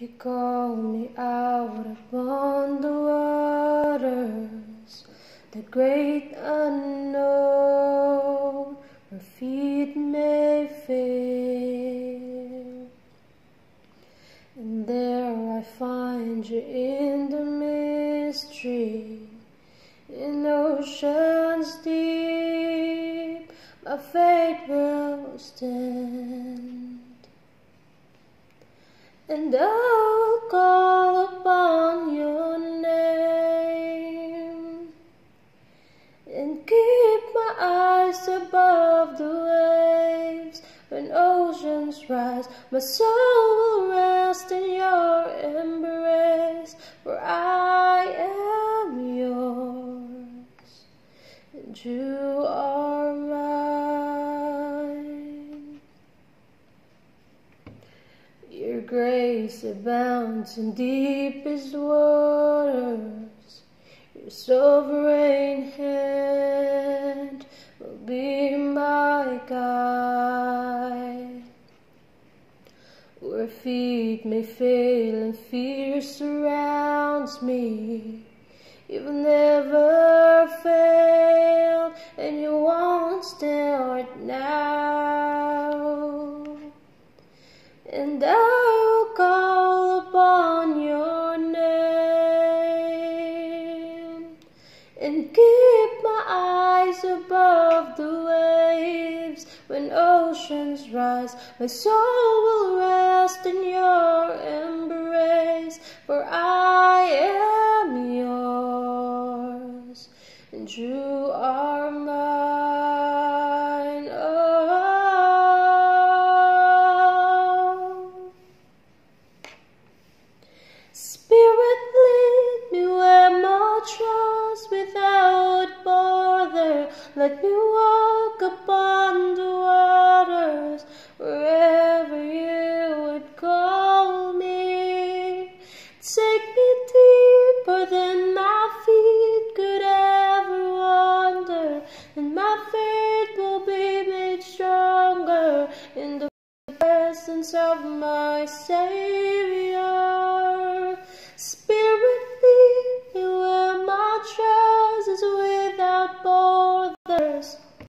You call me out upon the waters, the great unknown, where feet may fail. And there I find you in the mystery, in oceans deep, my faith will stand and I'll call upon your name and keep my eyes above the waves when oceans rise. My soul will rest in your embrace, for I am yours and you grace abounds in deepest waters. Your sovereign hand will be my guide. Where feet may fail and fear surrounds me, you've never failed and you won't start now. And keep my eyes above the waves. When oceans rise, my soul will rest in your embrace, for I am yours, and you are Let me walk upon the waters wherever you would call me. Take me deeper than my feet could ever wander, and my faith will be made stronger in the presence of my Savior.